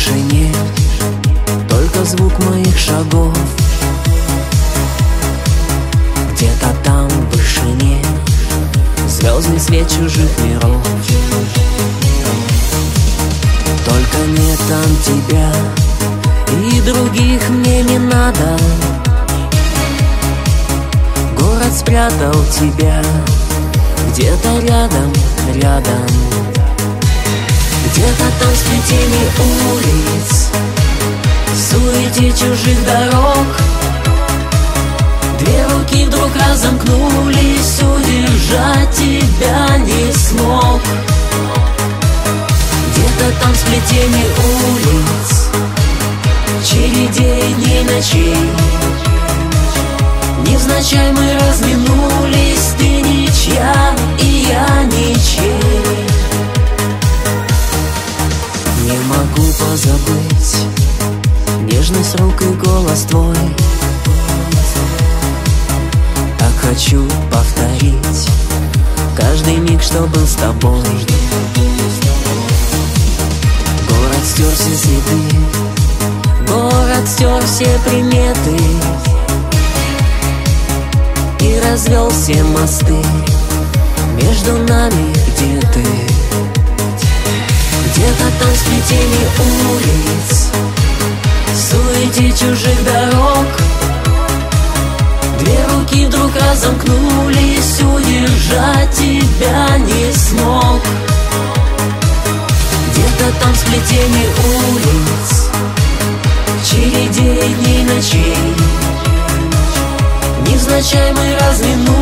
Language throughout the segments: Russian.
тишине Только звук моих шагов. Где-то там в вышине Звездный свет чужих миров. Только нет там тебя И других мне не надо. Город спрятал тебя Где-то рядом, рядом. Где-то там в сплетении улиц. В суете чужих дорог. Две руки вдруг разомкнулись. Удержать тебя не смог. Где-то там в сплетении улиц. Чередей дней ночей. Невзначай мы разминулись. Ты ничья голос твой. Так хочу повторить Каждый миг, что был с тобой. Город стер все следы Город стер все приметы И развел все мосты Между нами где ты? Где-то там в сплетении улиц Суете чужих дорог. Две руки вдруг разомкнулись Удержать тебя не смог. Где-то там в сплетении улиц Чередей дней ночей. Невзначай мы разминулись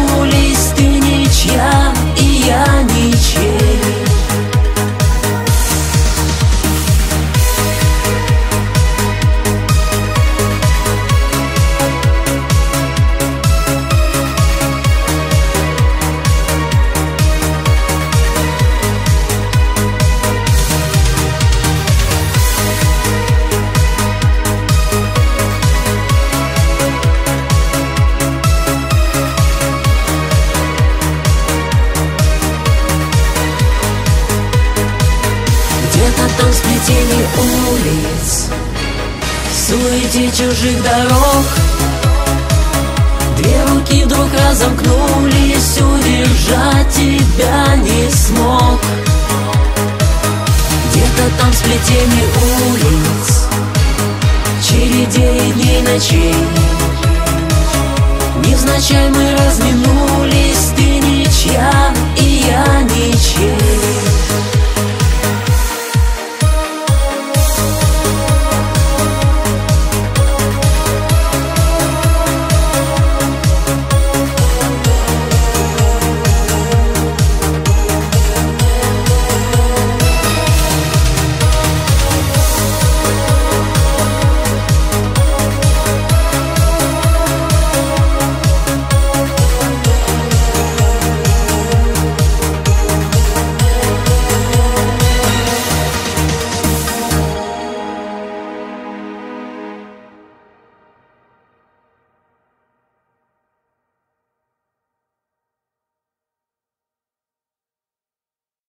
В суете чужих дорог. Две руки вдруг разомкнулись Удержать тебя не смог. Где-то там в сплетении улиц Чередей дней ночей Невзначай мы разминулись